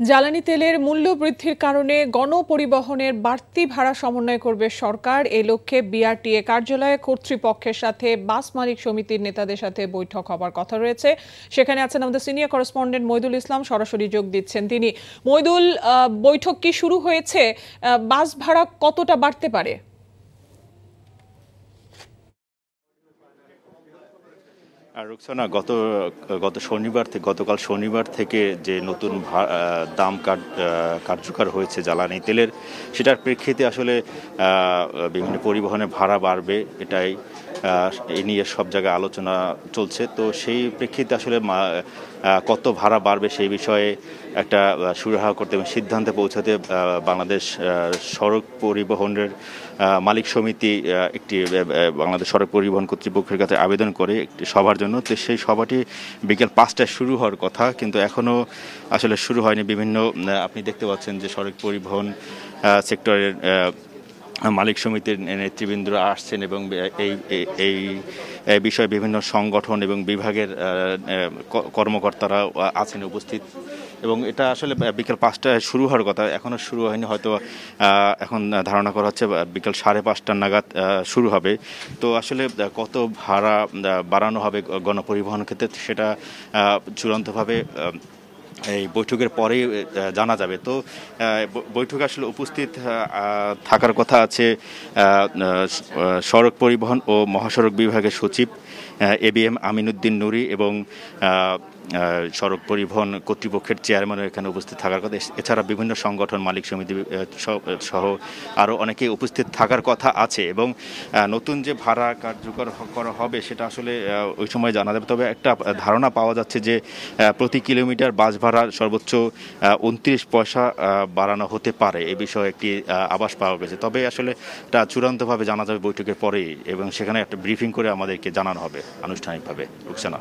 জ্বালানি তেলের মূল্য বৃদ্ধির কারণে গণপরিবহনের বাড়তি ভাড়া সমন্বয় করবে সরকার। এ লক্ষ্যে বিআরটিএ কার্যালয়ে কর্তৃপক্ষের সাথে বাস মালিক সমিতির নেতাদের সাথে বৈঠক হবার কথা রয়েছে। সেখানে আছেন আমাদের সিনিয়র করেসপন্ডেন্ট মৈদুল ইসলাম, সরাসরি যোগ দিচ্ছেন তিনি। মৈদুল বৈঠক কি শুরু হয়েছে? বাস ভাড়া কতটা বাড়তে পারে? রুকসানা গত গত শনিবার থেকে গতকাল শনিবার থেকে যে নতুন দাম কার্যকর হয়েছে জ্বালানি তেলের, সেটার প্রেক্ষিতে আসলে বিভিন্ন পরিবহনে ভাড়া বাড়বে, এটাই এই নিয়ে সব জায়গায় আলোচনা চলছে। তো সেই প্রেক্ষিতে আসলে কত ভাড়া বাড়বে সেই বিষয়ে একটা সুরাহা করতে এবং সিদ্ধান্তে পৌঁছাতে বাংলাদেশ সড়ক পরিবহনের মালিক সমিতি একটি বাংলাদেশ সড়ক পরিবহন কর্তৃপক্ষের কাছে আবেদন করে একটি সভার জন্য। তো সেই সভাটি বিকেল পাঁচটায় শুরু হওয়ার কথা, কিন্তু এখনও আসলে শুরু হয়নি। বিভিন্ন আপনি দেখতে পাচ্ছেন যে সড়ক পরিবহন সেক্টরের মালিক সমিতির নেতৃবৃন্দরা আসছেন এবং এই এই বিষয়ে বিভিন্ন সংগঠন এবং বিভাগের কর্মকর্তারা আছেন, উপস্থিত। এবং এটা আসলে বিকেল পাঁচটায় শুরু হওয়ার কথা। এখনও শুরু হয়নি, হয়তো এখন ধারণা করা হচ্ছে বিকেল সাড়ে পাঁচটার নাগাদ শুরু হবে। তো আসলে কত ভাড়া বাড়ানো হবে গণপরিবহন ক্ষেত্রে সেটা চূড়ান্তভাবে এই বৈঠকের পরেই জানা যাবে। তো বৈঠক আসলে উপস্থিত থাকার কথা আছে সড়ক পরিবহন ও মহাসড়ক বিভাগের সচিব A B M Aminuddin Nuri এবং সড়ক পরিবহন কর্তৃপক্ষের চেয়ারম্যানও এখানে উপস্থিত থাকার কথা। এছাড়া বিভিন্ন সংগঠন, মালিক সমিতি সহ আরও অনেকে উপস্থিত থাকার কথা আছে এবং নতুন যে ভাড়া কার্যকর করা হবে সেটা আসলে ওই সময় জানা যাবে। তবে একটা ধারণা পাওয়া যাচ্ছে যে প্রতি কিলোমিটার বাস ভাড়া সর্বোচ্চ উনত্রিশ পয়সা বাড়ানো হতে পারে। এ বিষয়ে একটি আবাস পাওয়া গেছে। তবে আসলে এটা চূড়ান্তভাবে জানা যাবে বৈঠকের পরেই এবং সেখানে একটা ব্রিফিং করে আমাদেরকে জানানো হবে আনুষ্ঠানিকভাবে। রুকসানা।